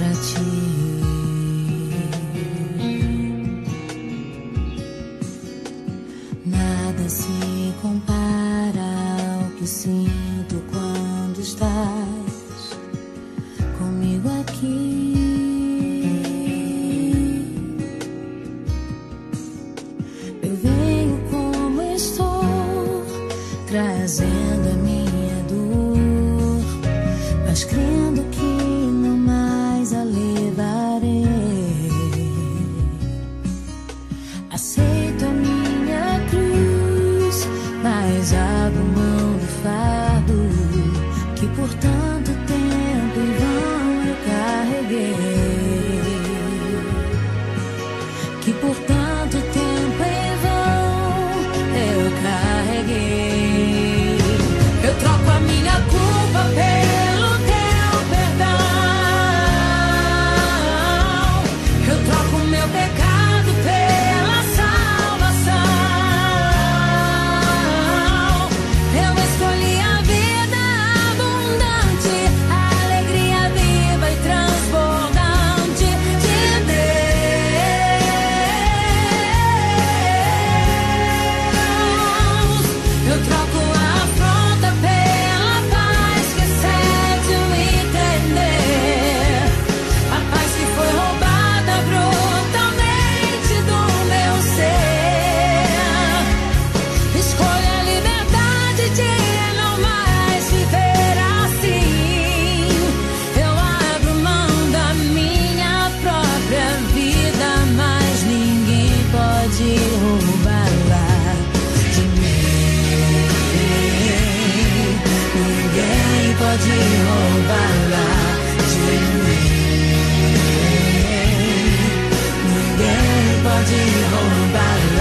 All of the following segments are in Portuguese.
pra ti. Nada se compara ao que sinto quando estás comigo aqui. Eu venho como estou trazendo. fire. 바라지니 내게 빠진 호바라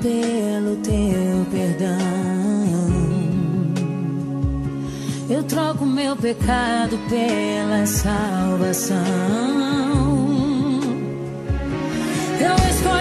pelo teu perdão. Eu troco meu pecado pela salvação. Eu escolho